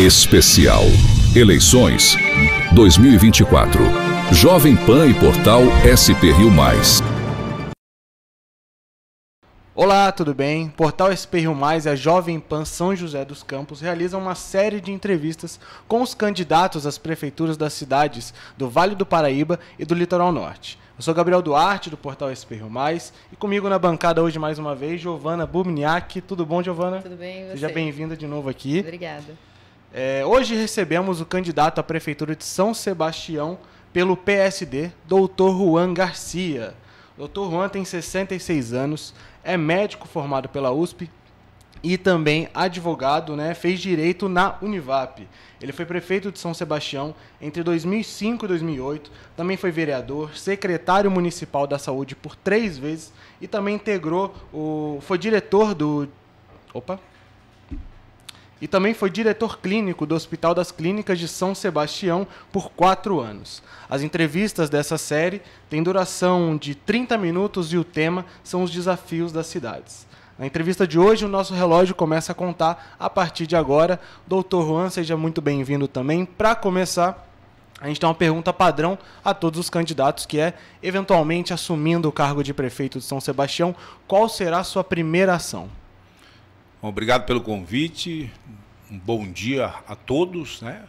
Especial Eleições 2024. Jovem Pan e Portal SP Rio Mais. Olá, tudo bem? Portal SP Rio Mais e a Jovem Pan São José dos Campos realizam uma série de entrevistas com os candidatos às prefeituras das cidades do Vale do Paraíba e do Litoral Norte. Eu sou Gabriel Duarte, do Portal SP Rio Mais, e comigo na bancada hoje mais uma vez, Giovana Bubniak. Tudo bom, Giovana? Tudo bem, você? Seja bem-vinda de novo aqui. Obrigada. É, hoje recebemos o candidato à Prefeitura de São Sebastião pelo PSD, Dr. Juan Garcia. Dr. Juan tem 66 anos, é médico formado pela USP e também advogado, né? Fez direito na Univap. Ele foi prefeito de São Sebastião entre 2005 e 2008. Também foi vereador, secretário municipal da saúde por três vezes e também integrou o, foi diretor do, opa, e também foi diretor clínico do Hospital das Clínicas de São Sebastião por quatro anos. As entrevistas dessa série têm duração de 30 minutos e o tema são os desafios das cidades. Na entrevista de hoje, o nosso relógio começa a contar a partir de agora. Doutor Juan, seja muito bem-vindo também. Para começar, a gente tem uma pergunta padrão a todos os candidatos, que é, eventualmente assumindo o cargo de prefeito de São Sebastião, qual será a sua primeira ação? Obrigado pelo convite. Um bom dia a todos. Né?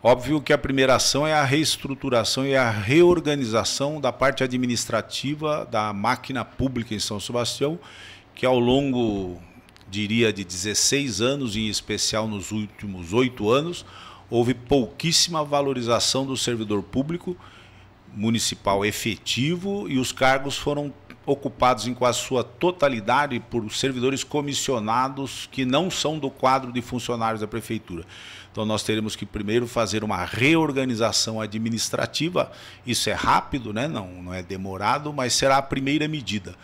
Óbvio que a primeira ação é a reestruturação e a reorganização da parte administrativa da máquina pública em São Sebastião, que ao longo, diria, de 16 anos, em especial nos últimos oito anos, houve pouquíssima valorização do servidor público municipal efetivo e os cargos foram ocupados em quase sua totalidade por servidores comissionados que não são do quadro de funcionários da prefeitura. Então nós teremos que primeiro fazer uma reorganização administrativa. Isso é rápido, né? não, não é demorado, mas será a primeira medida.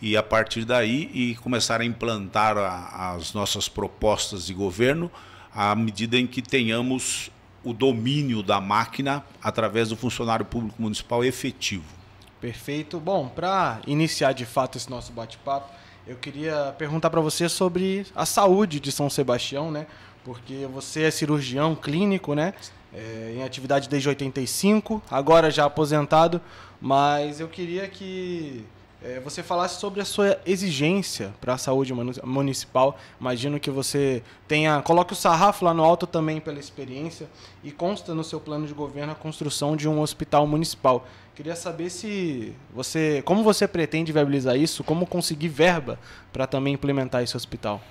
E a partir daí e começar a implantar a, as nossas propostas de governo à medida em que tenhamos o domínio da máquina através do funcionário público municipal efetivo. Perfeito. Bom, para iniciar de fato esse nosso bate-papo, eu queria perguntar para você sobre a saúde de São Sebastião, né? Porque você é cirurgião clínico, né? É, em atividade desde 85, agora já aposentado, mas eu queria que é, você falasse sobre a sua exigência para a saúde municipal. Imagino que você tenha. Coloque o sarrafo lá no alto também pela experiência e consta no seu plano de governo a construção de um hospital municipal. Queria saber se você, como você pretende viabilizar isso, como conseguir verba para também implementar esse hospital.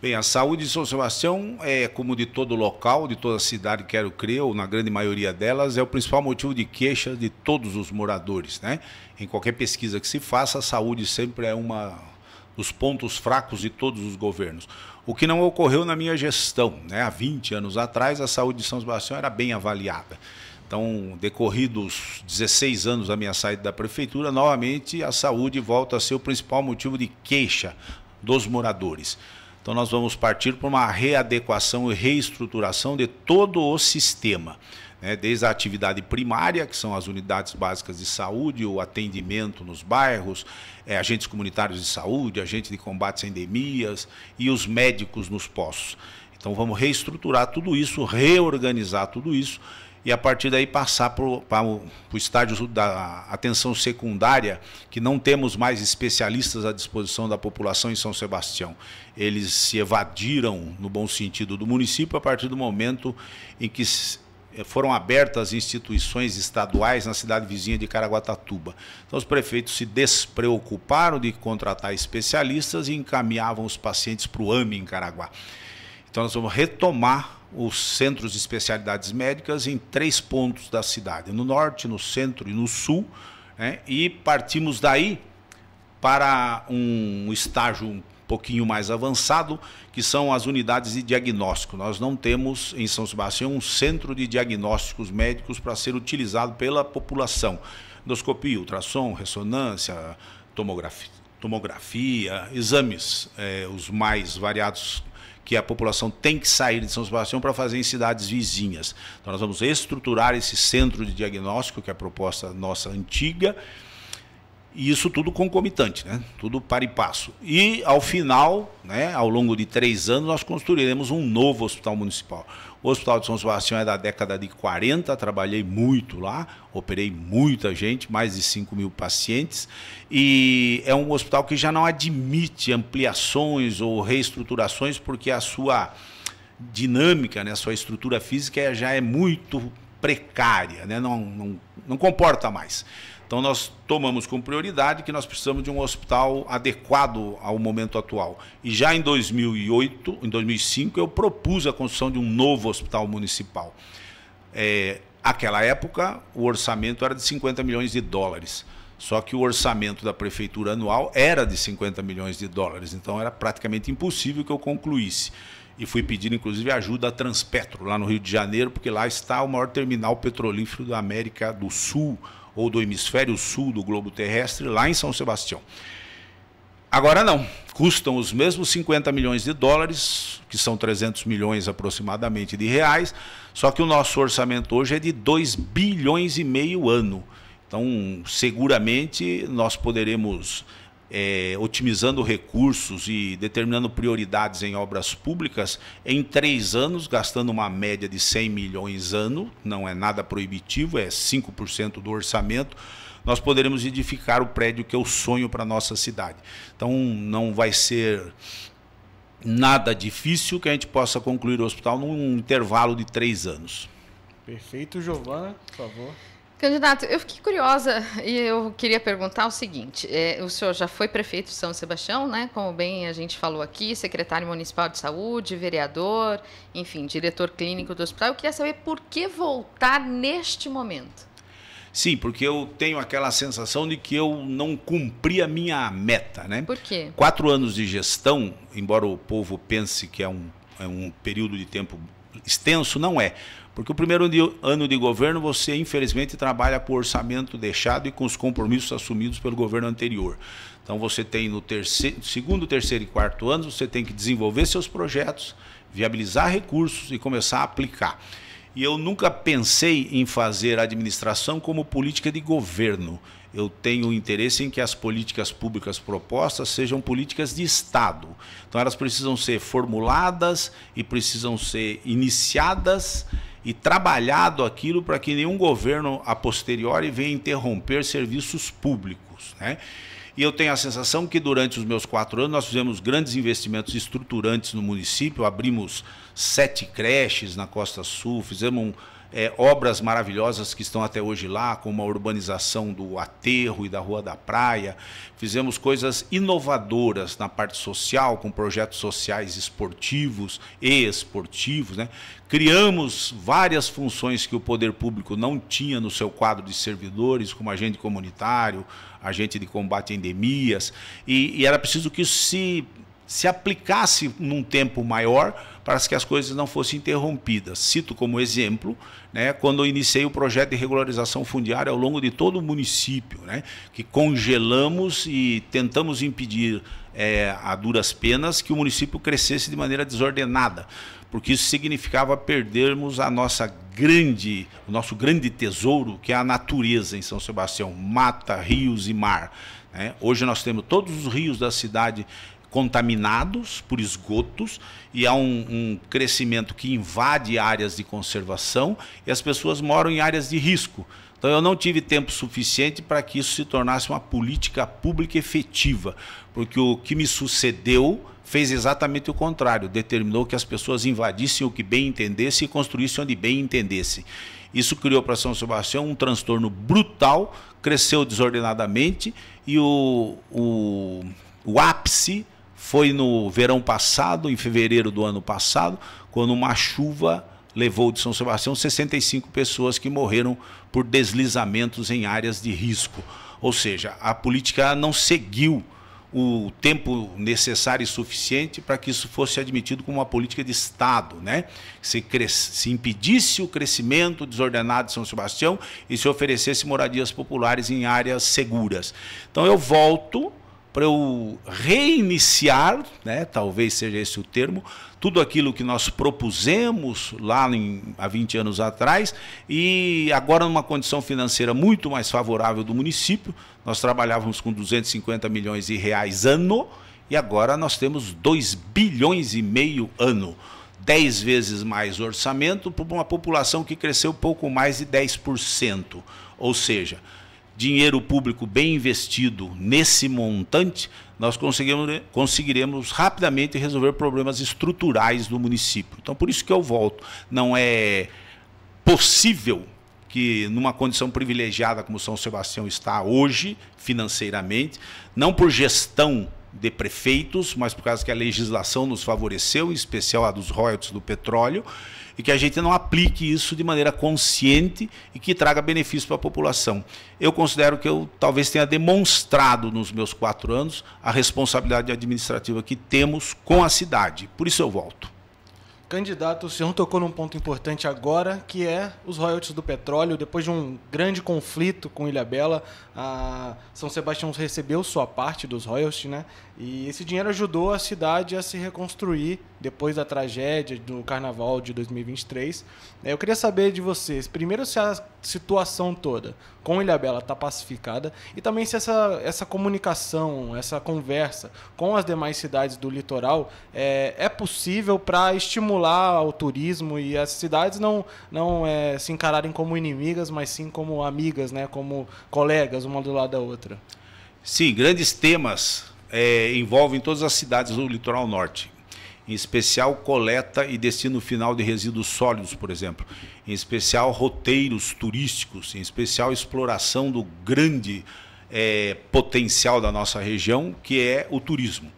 Bem, a saúde de São Sebastião é como de todo local, de toda cidade, quero crer, ou na grande maioria delas, é o principal motivo de queixa de todos os moradores, né? Em qualquer pesquisa que se faça, a saúde sempre é uma dos pontos fracos de todos os governos. O que não ocorreu na minha gestão, né? Há 20 anos atrás, a saúde de São Sebastião era bem avaliada. Então, decorridos 16 anos da minha saída da prefeitura, novamente a saúde volta a ser o principal motivo de queixa dos moradores. Então, nós vamos partir para uma readequação e reestruturação de todo o sistema. Né? Desde a atividade primária, que são as unidades básicas de saúde, o atendimento nos bairros, é, agentes comunitários de saúde, agentes de combate a endemias e os médicos nos postos. Então, vamos reestruturar tudo isso, reorganizar tudo isso e a partir daí passar para o estágio da atenção secundária, que não temos mais especialistas à disposição da população em São Sebastião. Eles se evadiram, no bom sentido, do município a partir do momento em que foram abertas instituições estaduais na cidade vizinha de Caraguatatuba. Então, os prefeitos se despreocuparam de contratar especialistas e encaminhavam os pacientes para o AME em Caraguá. Então, nós vamos retomar os centros de especialidades médicas em três pontos da cidade, no norte, no centro e no sul, né? e partimos daí para um estágio um pouquinho mais avançado, que são as unidades de diagnóstico. Nós não temos em São Sebastião um centro de diagnósticos médicos para ser utilizado pela população. Endoscopia, ultrassom, ressonância, tomografia, tomografia exames, eh, os mais variados que a população tem que sair de São Sebastião para fazer em cidades vizinhas. Então nós vamos estruturar esse centro de diagnóstico, que é a proposta nossa antiga, E isso tudo concomitante, né? tudo para e passo. E ao final, né, ao longo de três anos, nós construiremos um novo hospital municipal. O Hospital de São Sebastião é da década de 40, trabalhei muito lá, operei muita gente, mais de 5 mil pacientes, e é um hospital que já não admite ampliações ou reestruturações, porque a sua dinâmica, né, a sua estrutura física já é muito precária, né, não, não, não comporta mais. Então nós tomamos como prioridade que nós precisamos de um hospital adequado ao momento atual. E já em 2008, em 2005, eu propus a construção de um novo hospital municipal. É, aquela época, o orçamento era de 50 milhões de dólares. Só que o orçamento da prefeitura anual era de 50 milhões de dólares, então era praticamente impossível que eu concluísse. E fui pedir, inclusive, ajuda a Transpetro, lá no Rio de Janeiro, porque lá está o maior terminal petrolífero da América do Sul, ou do hemisfério sul do globo terrestre, lá em São Sebastião. Agora não, custam os mesmos 50 milhões de dólares, que são 300 milhões aproximadamente de reais, só que o nosso orçamento hoje é de 2 bilhões e meio ano. Então, seguramente nós poderemos é, otimizando recursos e determinando prioridades em obras públicas, em três anos, gastando uma média de 100 milhões ano, não é nada proibitivo, é 5% do orçamento, nós poderemos edificar o prédio que eu sonho para a nossa cidade. Então, não vai ser nada difícil que a gente possa concluir o hospital num intervalo de três anos. Perfeito, Giovana, por favor. Candidato, eu fiquei curiosa e eu queria perguntar o seguinte: é, o senhor já foi prefeito de São Sebastião, né? Como bem a gente falou aqui, secretário municipal de saúde, vereador, enfim, diretor clínico do hospital. Eu queria saber por que voltar neste momento. Sim, porque eu tenho aquela sensação de que eu não cumpri a minha meta, né? Por quê? Quatro anos de gestão, embora o povo pense que é um, é um período de tempo extenso, não é. Porque o primeiro ano de governo você, infelizmente, trabalha com o orçamento deixado e com os compromissos assumidos pelo governo anterior. Então você tem no terceiro, segundo, terceiro e quarto anos, você tem que desenvolver seus projetos, viabilizar recursos e começar a aplicar. E eu nunca pensei em fazer a administração como política de governo. Eu tenho interesse em que as políticas públicas propostas sejam políticas de Estado. Então elas precisam ser formuladas e precisam ser iniciadas e trabalhado aquilo para que nenhum governo a posteriori venha interromper serviços públicos. Né? E eu tenho a sensação que durante os meus quatro anos nós fizemos grandes investimentos estruturantes no município, abrimos sete creches na Costa Sul, fizemos um é, obras maravilhosas que estão até hoje lá, como a urbanização do Aterro e da Rua da Praia. Fizemos coisas inovadoras na parte social, com projetos sociais esportivos e esportivos. Né? Criamos várias funções que o poder público não tinha no seu quadro de servidores, como agente comunitário, agente de combate a endemias, e, e era preciso que isso se, se aplicasse num tempo maior para que as coisas não fossem interrompidas. Cito como exemplo, né, quando eu iniciei o projeto de regularização fundiária ao longo de todo o município, né, que congelamos e tentamos impedir é, a duras penas que o município crescesse de maneira desordenada, porque isso significava perdermos a nossa grande, o nosso grande tesouro, que é a natureza em São Sebastião, mata, rios e mar. Né? Hoje nós temos todos os rios da cidade contaminados por esgotos e há um, um, crescimento que invade áreas de conservação e as pessoas moram em áreas de risco. Então eu não tive tempo suficiente para que isso se tornasse uma política pública efetiva, porque o que me sucedeu fez exatamente o contrário, determinou que as pessoas invadissem o que bem entendesse e construíssem onde bem entendesse. Isso criou para São Sebastião um transtorno brutal, cresceu desordenadamente e o, o, o ápice foi no verão passado, em fevereiro do ano passado, quando uma chuva levou de São Sebastião 65 pessoas que morreram por deslizamentos em áreas de risco. Ou seja, a política não seguiu o tempo necessário e suficiente para que isso fosse admitido como uma política de Estado, né? Se, se impedisse o crescimento desordenado de São Sebastião e se oferecesse moradias populares em áreas seguras. Então eu volto para eu reiniciar, né, talvez seja esse o termo, tudo aquilo que nós propusemos lá em, há 20 anos atrás e agora numa condição financeira muito mais favorável do município. Nós trabalhávamos com 250 milhões de reais ano e agora nós temos 2 bilhões e meio ano. 10 vezes mais orçamento para uma população que cresceu pouco mais de 10%. Ou seja, dinheiro público bem investido nesse montante, nós conseguiremos, conseguiremos rapidamente resolver problemas estruturais do município. Então, por isso que eu volto. Não é possível que numa condição privilegiada como São Sebastião está hoje, financeiramente, não por gestão de prefeitos, mas por causa que a legislação nos favoreceu, em especial a dos royalties do petróleo, e que a gente não aplique isso de maneira consciente e que traga benefício para a população. Eu considero que eu talvez tenha demonstrado nos meus quatro anos a responsabilidade administrativa que temos com a cidade. Por isso eu volto. Candidato, o senhor tocou num ponto importante agora, que é os royalties do petróleo. Depois de um grande conflito com Ilha Bela, São Sebastião recebeu sua parte dos royalties, né? E esse dinheiro ajudou a cidade a se reconstruir depois da tragédia do Carnaval de 2023. É, eu queria saber de vocês, primeiro, se a situação toda com Ilhabela está pacificada e também se essa, essa comunicação, essa conversa com as demais cidades do litoral é, é possível para estimular o turismo e as cidades não, não é, se encararem como inimigas, mas sim como amigas, né, como colegas, uma do lado da outra. Sim, grandes temas é, envolvem todas as cidades do litoral norte, em especial coleta e destino final de resíduos sólidos, por exemplo, em especial roteiros turísticos, em especial exploração do grande é, potencial da nossa região, que é o turismo.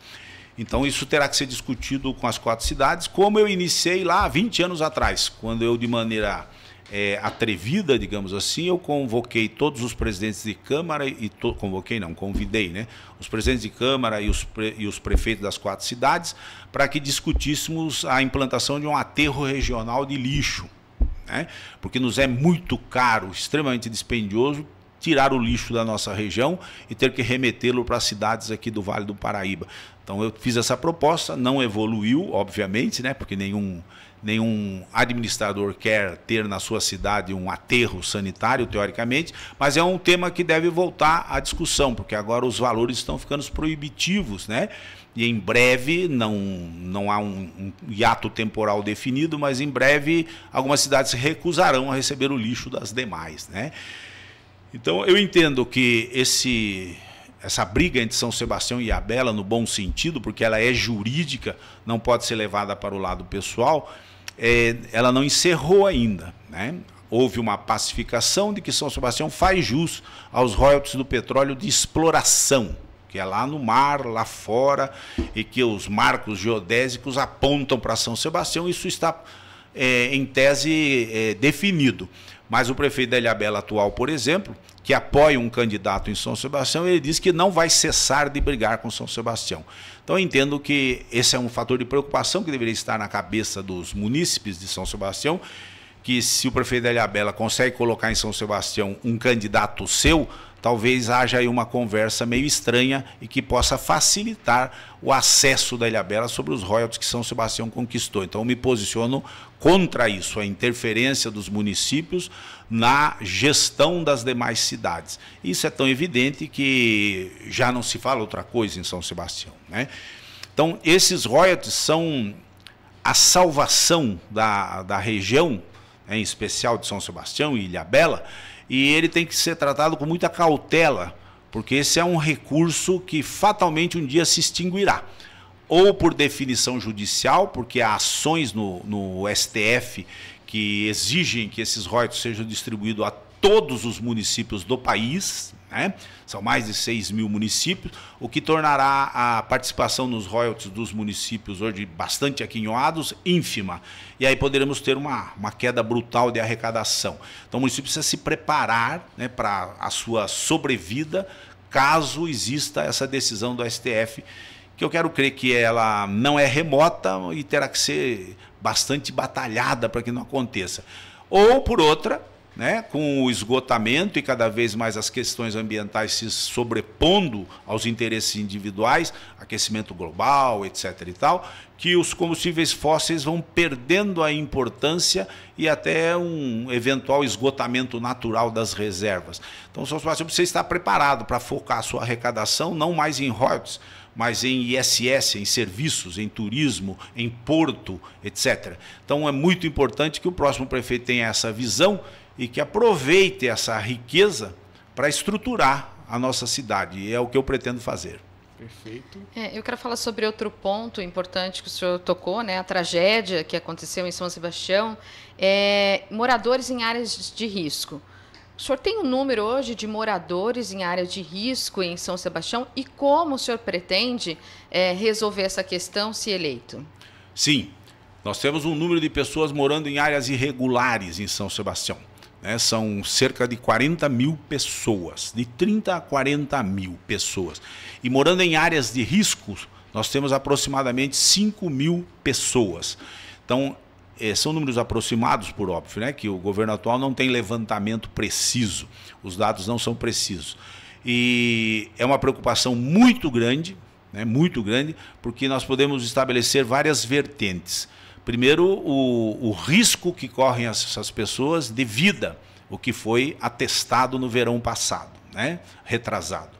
Então isso terá que ser discutido com as quatro cidades, como eu iniciei lá 20 anos atrás, quando eu de maneira é, atrevida, digamos assim, eu convoquei todos os presidentes de Câmara e to, convoquei não, convidei, né, os presidentes de Câmara e os, pre, e os prefeitos das quatro cidades para que discutíssemos a implantação de um aterro regional de lixo, né, porque nos é muito caro, extremamente dispendioso tirar o lixo da nossa região e ter que remetê-lo para as cidades aqui do Vale do Paraíba. Então eu fiz essa proposta, não evoluiu, obviamente, né, porque nenhum nenhum administrador quer ter na sua cidade um aterro sanitário, teoricamente, mas é um tema que deve voltar à discussão, porque agora os valores estão ficando proibitivos, né? E em breve, não, não há um, um hiato temporal definido, mas em breve algumas cidades recusarão a receber o lixo das demais, né? Então eu entendo que esse essa briga entre São Sebastião e Abela, no bom sentido, porque ela é jurídica, não pode ser levada para o lado pessoal, é, ela não encerrou ainda. Né? Houve uma pacificação de que São Sebastião faz jus aos royalties do petróleo de exploração, que é lá no mar, lá fora, e que os marcos geodésicos apontam para São Sebastião. Isso está, é, em tese, é, definido. Mas o prefeito da Ilhabela atual, por exemplo, que apoia um candidato em São Sebastião, ele diz que não vai cessar de brigar com São Sebastião. Então eu entendo que esse é um fator de preocupação que deveria estar na cabeça dos munícipes de São Sebastião, que se o prefeito da Ilhabela consegue colocar em São Sebastião um candidato seu, talvez haja aí uma conversa meio estranha e que possa facilitar o acesso da Ilhabela sobre os royalties que São Sebastião conquistou. Então, eu me posiciono contra isso, a interferência dos municípios na gestão das demais cidades. Isso é tão evidente que já não se fala outra coisa em São Sebastião. Né? Então, esses royalties são a salvação da, da região, né, em especial de São Sebastião e Ilhabela, e ele tem que ser tratado com muita cautela, porque esse é um recurso que fatalmente um dia se extinguirá. Ou por definição judicial, porque há ações no, no STF que exigem que esses royalties sejam distribuídos a todos os municípios do país, né? são mais de 6 mil municípios, o que tornará a participação nos royalties dos municípios hoje bastante aquinhoados ínfima. E aí poderemos ter uma, uma queda brutal de arrecadação. Então o município precisa se preparar né, para a sua sobrevida caso exista essa decisão do STF, que eu quero crer que ela não é remota e terá que ser bastante batalhada para que não aconteça. Ou, por outra, né, com o esgotamento e cada vez mais as questões ambientais se sobrepondo aos interesses individuais, aquecimento global, etc. e tal, que os combustíveis fósseis vão perdendo a importância e até um eventual esgotamento natural das reservas. Então, Sebastião precisa estar preparado para focar a sua arrecadação não mais em royalties, mas em ISS, em serviços, em turismo, em porto, etc. Então é muito importante que o próximo prefeito tenha essa visão e que aproveite essa riqueza para estruturar a nossa cidade. E é o que eu pretendo fazer. Perfeito. É, eu quero falar sobre outro ponto importante que o senhor tocou, né? A tragédia que aconteceu em São Sebastião. É, moradores em áreas de risco. O senhor tem um número hoje de moradores em área de risco em São Sebastião e como o senhor pretende é, resolver essa questão se eleito? Sim, nós temos um número de pessoas morando em áreas irregulares em São Sebastião. Né, são cerca de 40 mil pessoas, de 30 a 40 mil pessoas. E morando em áreas de riscos, nós temos aproximadamente 5 mil pessoas. Então, é, são números aproximados, por óbvio, né, que o governo atual não tem levantamento preciso, os dados não são precisos. E é uma preocupação muito grande, né, muito grande, porque nós podemos estabelecer várias vertentes. Primeiro, o, o risco que correm essas pessoas de vida, o que foi atestado no verão passado, né? retrasado,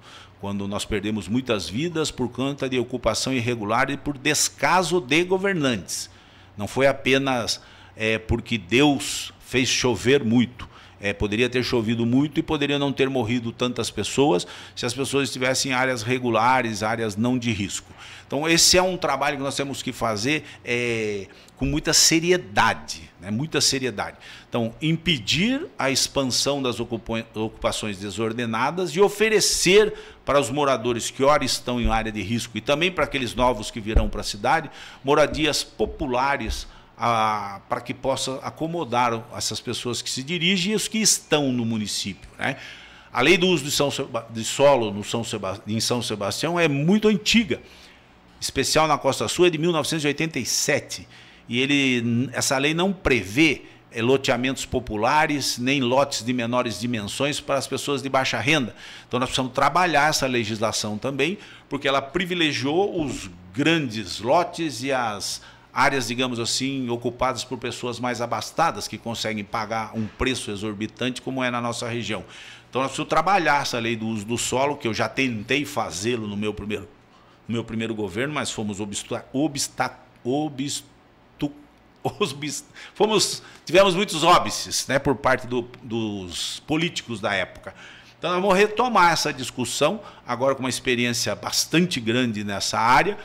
quando nós perdemos muitas vidas por conta de ocupação irregular e por descaso de governantes. Não foi apenas é, porque Deus fez chover muito. É, poderia ter chovido muito e poderia não ter morrido tantas pessoas se as pessoas estivessem em áreas regulares, áreas não de risco. Então, esse é um trabalho que nós temos que fazer é, com muita seriedade, né? muita seriedade. Então, impedir a expansão das ocupações desordenadas e oferecer para os moradores que ora estão em área de risco e também para aqueles novos que virão para a cidade, moradias populares para que possa acomodar essas pessoas que se dirigem e os que estão no município. Né? A lei do uso de, São, de solo no São em São Sebastião é muito antiga, especial na Costa Sul, é de 1987. E ele, essa lei não prevê é, loteamentos populares, nem lotes de menores dimensões para as pessoas de baixa renda. Então nós precisamos trabalhar essa legislação também, porque ela privilegiou os grandes lotes e as áreas, digamos assim, ocupadas por pessoas mais abastadas, que conseguem pagar um preço exorbitante, como é na nossa região. Então, nós precisamos trabalhar essa lei do uso do solo, que eu já tentei fazê-lo no meu primeiro, no meu primeiro governo, mas fomos obsta, obsta, obstu, obst, fomos, tivemos muitos óbices né, por parte do, dos políticos da época. Então, nós vamos retomar essa discussão, agora com uma experiência bastante grande nessa área,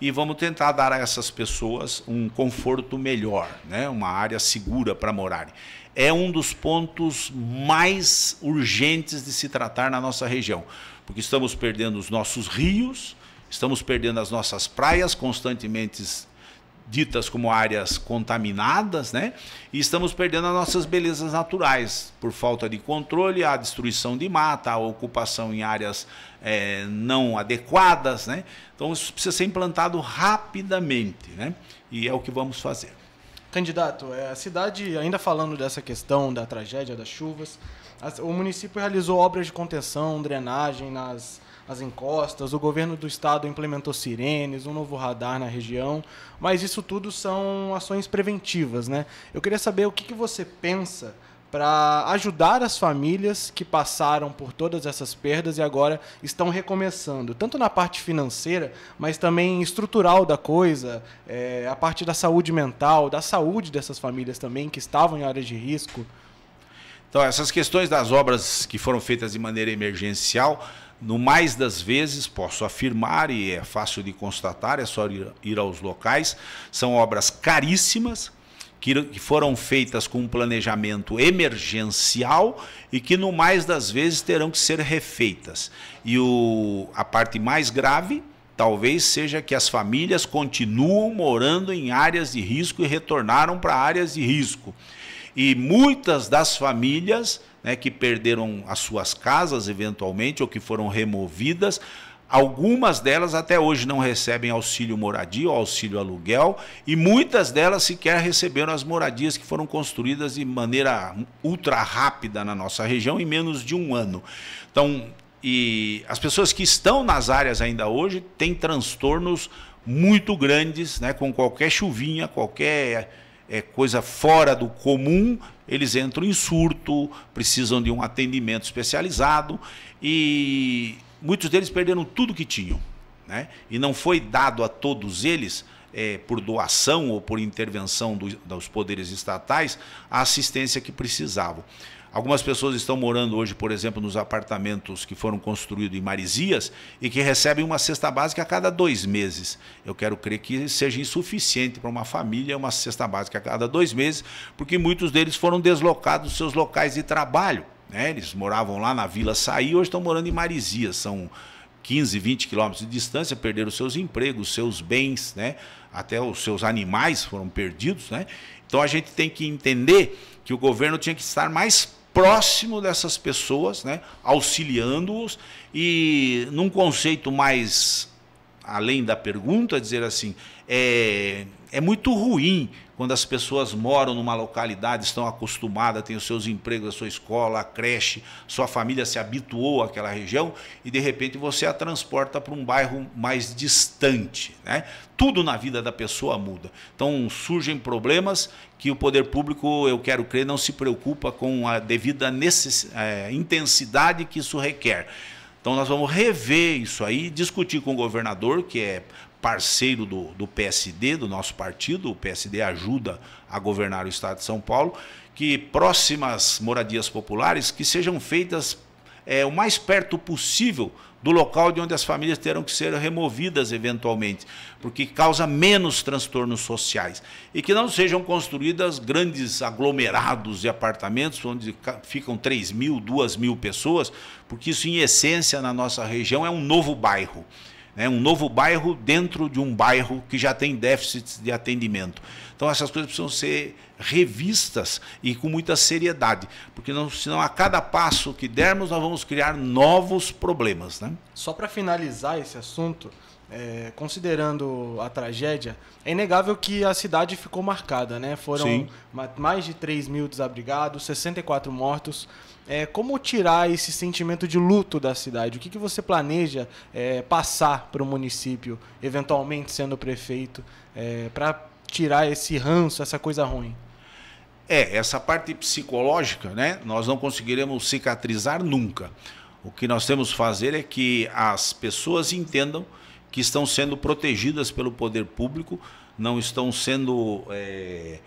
e vamos tentar dar a essas pessoas um conforto melhor, né? uma área segura para morarem. É um dos pontos mais urgentes de se tratar na nossa região, porque estamos perdendo os nossos rios, estamos perdendo as nossas praias constantemente ditas como áreas contaminadas, né? E estamos perdendo as nossas belezas naturais por falta de controle, a destruição de mata, a ocupação em áreas é, não adequadas, né? Então isso precisa ser implantado rapidamente, né? E é o que vamos fazer. Candidato, é, a cidade, ainda falando dessa questão da tragédia das chuvas, o município realizou obras de contenção, drenagem nas as encostas, o governo do estado implementou sirenes, um novo radar na região, mas isso tudo são ações preventivas, né? Eu queria saber o que, que você pensa para ajudar as famílias que passaram por todas essas perdas e agora estão recomeçando, tanto na parte financeira, mas também estrutural da coisa, é, a parte da saúde mental, da saúde dessas famílias também que estavam em áreas de risco. Então, essas questões das obras que foram feitas de maneira emergencial, no mais das vezes, posso afirmar, e é fácil de constatar, é só ir, ir aos locais, são obras caríssimas, que, foram feitas com um planejamento emergencial e que, no mais das vezes, terão que ser refeitas. E o, a parte mais grave talvez seja que as famílias continuam morando em áreas de risco e retornaram para áreas de risco. E muitas das famílias né, que perderam as suas casas eventualmente ou que foram removidas, Algumas delas até hoje não recebem auxílio moradia ou auxílio aluguel, e muitas delas sequer receberam as moradias que foram construídas de maneira ultra rápida na nossa região em menos de um ano. Então, e as pessoas que estão nas áreas ainda hoje têm transtornos muito grandes, né, com qualquer chuvinha, qualquer é, coisa fora do comum, eles entram em surto, precisam de um atendimento especializado e muitos deles perderam tudo que tinham. Né? E não foi dado a todos eles, é, por doação ou por intervenção do, dos poderes estatais, a assistência que precisavam. Algumas pessoas estão morando hoje, por exemplo, nos apartamentos que foram construídos em Marizias e que recebem uma cesta básica a cada dois meses. Eu quero crer que seja insuficiente para uma família uma cesta básica a cada dois meses, porque muitos deles foram deslocados dos seus locais de trabalho. Né? Eles moravam lá na Vila Saí, hoje estão morando em Marizias. São 15, 20 quilômetros de distância, perderam seus empregos, seus bens, né? até os seus animais foram perdidos. Né? Então a gente tem que entender que o governo tinha que estar mais próximo dessas pessoas, né, auxiliando-os e num conceito mais além da pergunta, dizer assim, é, é muito ruim quando as pessoas moram numa localidade, estão acostumadas, têm os seus empregos, a sua escola, a creche, sua família se habituou àquela região e de repente você a transporta para um bairro mais distante. Né? Tudo na vida da pessoa muda. Então surgem problemas que o poder público, eu quero crer, não se preocupa com a devida necess... é, intensidade que isso requer. Então nós vamos rever isso aí, discutir com o governador, que é parceiro do, do PSD, do nosso partido, o PSD ajuda a governar o estado de São Paulo, que próximas moradias populares que sejam feitas é, o mais perto possível do local de onde as famílias terão que ser removidas eventualmente, porque causa menos transtornos sociais. E que não sejam construídas grandes aglomerados de apartamentos onde ficam 3 mil, 2 mil pessoas, porque isso, em essência, na nossa região é um novo bairro né, um novo bairro dentro de um bairro que já tem déficits de atendimento. Então essas coisas precisam ser revistas e com muita seriedade, porque não, senão a cada passo que dermos nós vamos criar novos problemas. Né? Só para finalizar esse assunto, é, considerando a tragédia, é inegável que a cidade ficou marcada, né? Foram Sim. mais de 3 mil desabrigados, 64 mortos. É, como tirar esse sentimento de luto da cidade? O que, que você planeja é, passar para o município, eventualmente sendo prefeito, é, para tirar esse ranço, essa coisa ruim? É, essa parte psicológica, né? Nós não conseguiremos cicatrizar nunca. O que nós temos que fazer é que as pessoas entendam que estão sendo protegidas pelo poder público, não estão sendo é,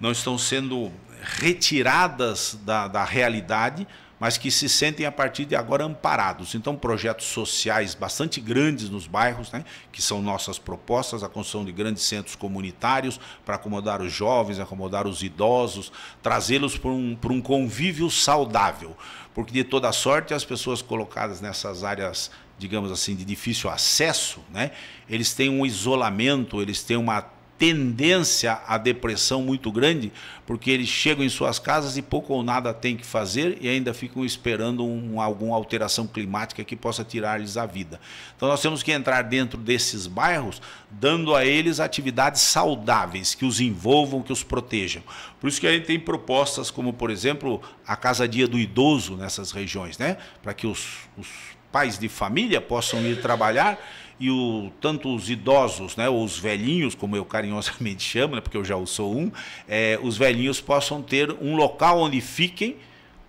não estão sendo retiradas da, da realidade, mas que se sentem a partir de agora amparados. Então, projetos sociais bastante grandes nos bairros, né, que são nossas propostas, a construção de grandes centros comunitários para acomodar os jovens, acomodar os idosos, trazê-los para um, um convívio saudável. Porque, de toda sorte, as pessoas colocadas nessas áreas digamos assim, de difícil acesso, né, eles têm um isolamento, eles têm uma tendência à depressão muito grande, porque eles chegam em suas casas e pouco ou nada têm que fazer e ainda ficam esperando um, alguma alteração climática que possa tirar-lhes a vida. Então nós temos que entrar dentro desses bairros, dando a eles atividades saudáveis, que os envolvam, que os protejam. Por isso que a gente tem propostas como, por exemplo, a Casa Dia do Idoso nessas regiões, né? para que os, os pais de família possam ir trabalhar e o, tanto os idosos, né, os velhinhos, como eu carinhosamente chamo, né, porque eu já sou um, é, os velhinhos possam ter um local onde fiquem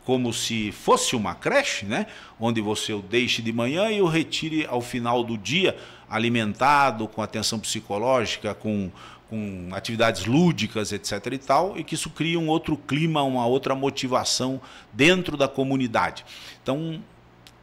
como se fosse uma creche, né? onde você o deixe de manhã e o retire ao final do dia, alimentado, com atenção psicológica, com, com atividades lúdicas, etc. e tal, e que isso cria um outro clima, uma outra motivação dentro da comunidade. Então,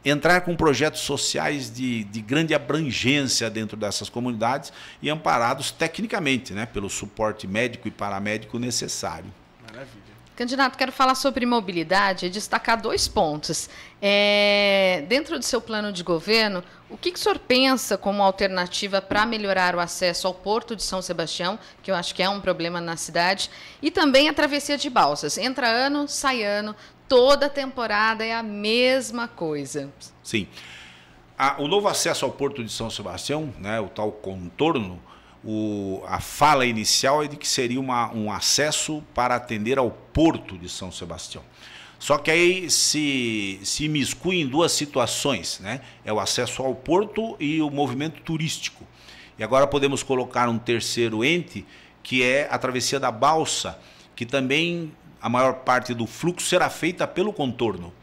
entrar com projetos sociais de, de grande abrangência dentro dessas comunidades e amparados tecnicamente, né, pelo suporte médico e paramédico necessário. Maravilha. Candidato, quero falar sobre mobilidade e destacar dois pontos. É, dentro do seu plano de governo, o que, que o senhor pensa como alternativa para melhorar o acesso ao Porto de São Sebastião, que eu acho que é um problema na cidade, e também a travessia de balsas? Entra ano, sai ano, toda temporada é a mesma coisa. Sim. a, o novo acesso ao Porto de São Sebastião, né, o tal contorno, o, a fala inicial é de que seria uma, um acesso para atender ao Porto de São Sebastião. Só que aí se, se imiscui em duas situações, né? É o acesso ao porto e o movimento turístico. E agora podemos colocar um terceiro ente, que é a travessia da balsa, que também a maior parte do fluxo será feita pelo contorno.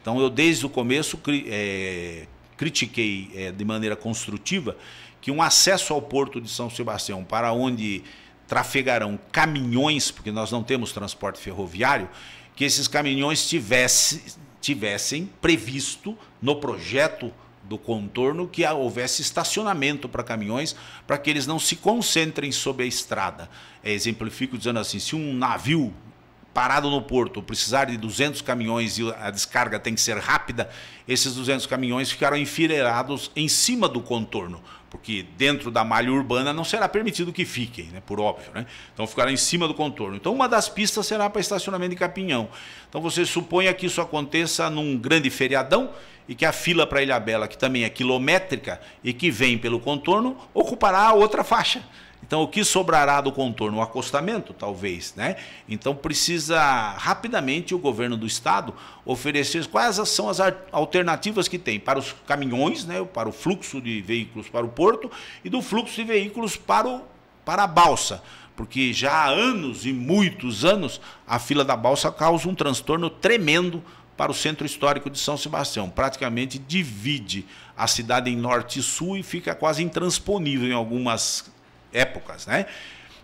Então eu desde o começo é, critiquei é, de maneira construtiva que um acesso ao porto de São Sebastião, para onde trafegarão caminhões, porque nós não temos transporte ferroviário, que esses caminhões tivesse, tivessem previsto no projeto do contorno que houvesse estacionamento para caminhões, para que eles não se concentrem sobre a estrada. É, exemplifico dizendo assim: se um navio parado no porto precisar de 200 caminhões e a descarga tem que ser rápida, esses 200 caminhões ficaram enfileirados em cima do contorno porque dentro da malha urbana não será permitido que fiquem, né, por óbvio. Né? Então ficará em cima do contorno. Então uma das pistas será para estacionamento de capinhão. Então você suponha que isso aconteça num grande feriadão e que a fila para Ilha Bela, que também é quilométrica e que vem pelo contorno, ocupará outra faixa. Então, o que sobrará do contorno? O acostamento, talvez. Né? Então, precisa rapidamente o governo do estado oferecer quais são as alternativas que tem para os caminhões, né? para o fluxo de veículos para o porto e do fluxo de veículos para, o, para a balsa. Porque já há anos e muitos anos a fila da balsa causa um transtorno tremendo para o centro histórico de São Sebastião. Praticamente divide a cidade em norte e sul e fica quase intransponível em algumas épocas, né?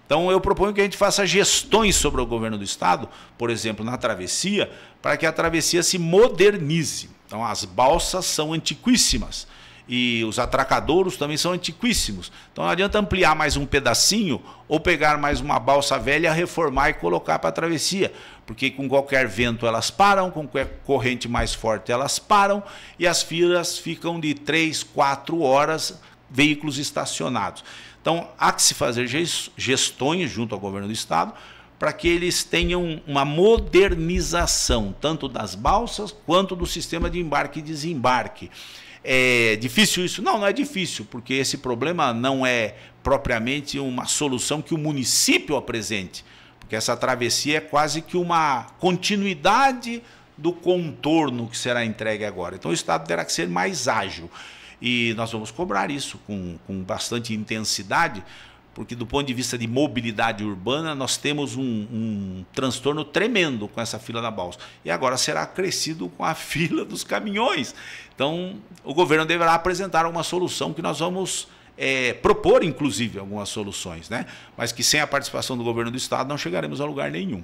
Então eu proponho que a gente faça gestões sobre o governo do estado, por exemplo, na travessia, para que a travessia se modernize. Então as balsas são antiquíssimas e os atracadouros também são antiquíssimos. Então não adianta ampliar mais um pedacinho ou pegar mais uma balsa velha, reformar e colocar para a travessia, porque com qualquer vento elas param, com qualquer corrente mais forte elas param e as filas ficam de 3, 4 horas veículos estacionados. Então, há que se fazer gestões junto ao governo do Estado para que eles tenham uma modernização, tanto das balsas quanto do sistema de embarque e desembarque. É difícil isso? Não, não é difícil, porque esse problema não é propriamente uma solução que o município apresente, porque essa travessia é quase que uma continuidade do contorno que será entregue agora. Então o Estado terá que ser mais ágil. E nós vamos cobrar isso com, com bastante intensidade, porque do ponto de vista de mobilidade urbana, nós temos um, um, transtorno tremendo com essa fila da balsa. E agora será crescido com a fila dos caminhões. Então, o governo deverá apresentar uma solução que nós vamos é, propor, inclusive, algumas soluções, né? mas que sem a participação do governo do Estado não chegaremos a lugar nenhum.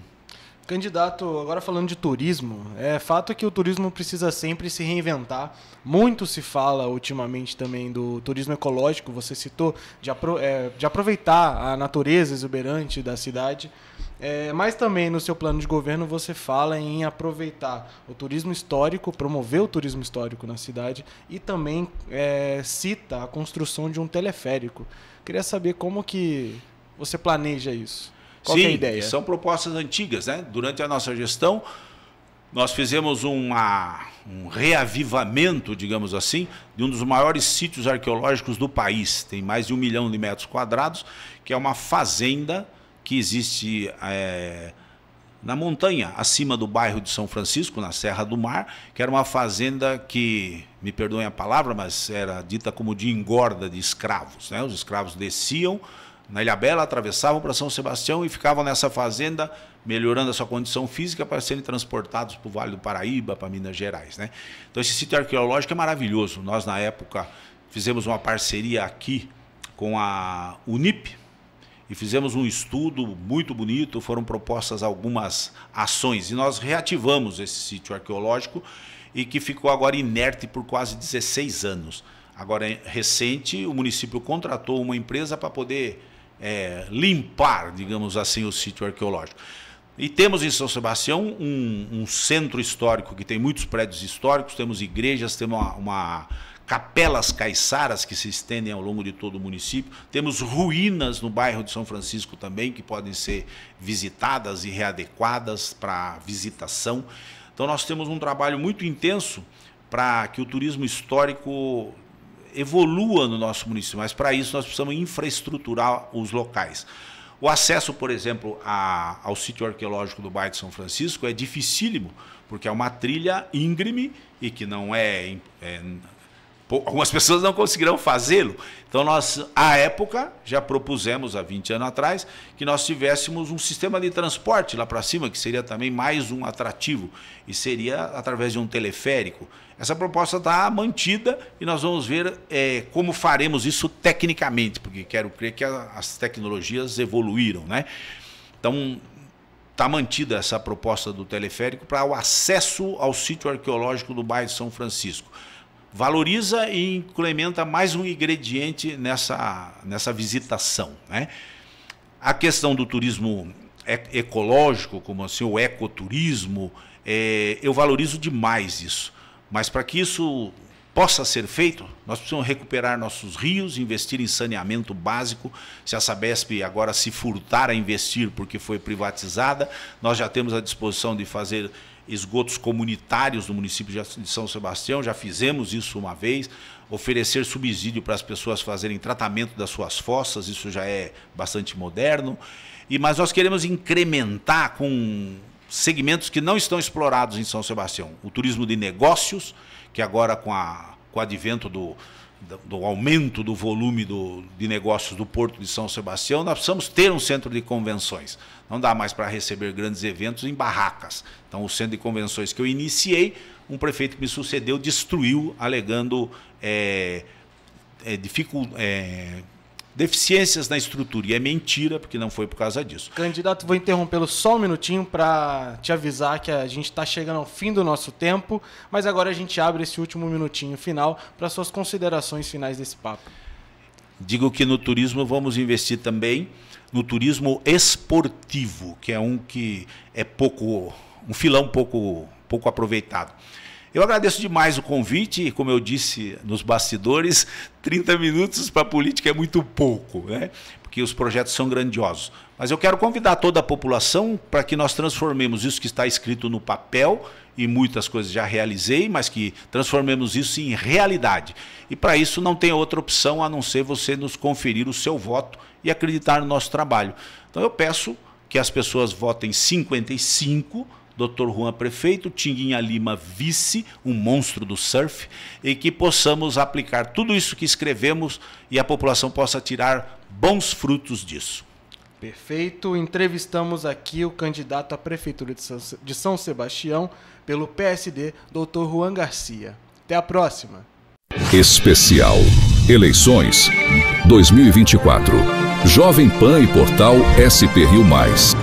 Candidato, agora falando de turismo, é fato que o turismo precisa sempre se reinventar. Muito se fala ultimamente também do turismo ecológico, você citou, de, apro é, de aproveitar a natureza exuberante da cidade. É, mas também no seu plano de governo você fala em aproveitar o turismo histórico, promover o turismo histórico na cidade e também é, cita a construção de um teleférico. Queria saber como que você planeja isso. Qual Sim, é a ideia? São propostas antigas, né? Durante a nossa gestão, nós fizemos uma, um reavivamento, digamos assim, de um dos maiores sítios arqueológicos do país. Tem mais de um milhão de metros quadrados, que é uma fazenda que existe é, na montanha, acima do bairro de São Francisco, na Serra do Mar, que era uma fazenda que, me perdoem a palavra, mas era dita como de engorda de escravos. Né? Os escravos desciam na Ilha Bela, atravessavam para São Sebastião e ficavam nessa fazenda, melhorando a sua condição física para serem transportados para o Vale do Paraíba, para Minas Gerais. Né? Então, esse sítio arqueológico é maravilhoso. Nós, na época, fizemos uma parceria aqui com a Unip e fizemos um estudo muito bonito. Foram propostas algumas ações e nós reativamos esse sítio arqueológico e que ficou agora inerte por quase 16 anos. Agora, é recente, o município contratou uma empresa para poder é, limpar, digamos assim, o sítio arqueológico. E temos em São Sebastião um, um, centro histórico que tem muitos prédios históricos, temos igrejas, temos uma, uma capelas caiçaras que se estendem ao longo de todo o município. Temos ruínas no bairro de São Francisco também que podem ser visitadas e readequadas para visitação. Então nós temos um trabalho muito intenso para que o turismo histórico evolua no nosso município, mas para isso nós precisamos infraestruturar os locais. O acesso, por exemplo, a, ao sítio arqueológico do bairro de São Francisco é dificílimo, porque é uma trilha íngreme e que não é, é algumas pessoas não conseguirão fazê-lo. Então, nós, à época, já propusemos, há 20 anos atrás, que nós tivéssemos um sistema de transporte lá para cima, que seria também mais um atrativo, e seria através de um teleférico. Essa proposta está mantida e nós vamos ver é, como faremos isso tecnicamente, porque quero crer que a, as tecnologias evoluíram. Né? Então, está mantida essa proposta do teleférico para o acesso ao sítio arqueológico do bairro São Francisco valoriza e implementa mais um ingrediente nessa, nessa visitação. Né? A questão do turismo ecológico, como assim, o ecoturismo, é, eu valorizo demais isso. Mas para que isso possa ser feito, nós precisamos recuperar nossos rios, investir em saneamento básico. Se a Sabesp agora se furtar a investir porque foi privatizada, nós já temos a disposição de fazer esgotos comunitários no município de São Sebastião, já fizemos isso uma vez, oferecer subsídio para as pessoas fazerem tratamento das suas fossas, isso já é bastante moderno. E mas nós queremos incrementar com segmentos que não estão explorados em São Sebastião, o turismo de negócios, que agora com, a, com o advento do, do aumento do volume do, de negócios do Porto de São Sebastião, nós precisamos ter um centro de convenções. Não dá mais para receber grandes eventos em barracas. Então, o centro de convenções que eu iniciei, um prefeito que me sucedeu destruiu, alegando é, é, dificul, é, deficiências na estrutura. E é mentira, porque não foi por causa disso. Candidato, vou interrompê-lo só um minutinho para te avisar que a gente está chegando ao fim do nosso tempo, mas agora a gente abre esse último minutinho final para suas considerações finais desse papo. Digo que no turismo vamos investir também no turismo esportivo, que é um que é pouco, um filão pouco, pouco aproveitado. Eu agradeço demais o convite como eu disse nos bastidores, 30 minutos para política é muito pouco, né? porque os projetos são grandiosos. Mas eu quero convidar toda a população para que nós transformemos isso que está escrito no papel, e muitas coisas já realizei, mas que transformemos isso em realidade. E para isso não tem outra opção a não ser você nos conferir o seu voto e acreditar no nosso trabalho. Então eu peço que as pessoas votem 55 Dr. Juan Prefeito, Tinguinha Lima Vice, um monstro do surf, e que possamos aplicar tudo isso que escrevemos e a população possa tirar bons frutos disso. Perfeito. Entrevistamos aqui o candidato à Prefeitura de São Sebastião pelo PSD, Dr. Juan Garcia. Até a próxima. Especial Eleições 2024. Jovem Pan e Portal SP Rio Mais.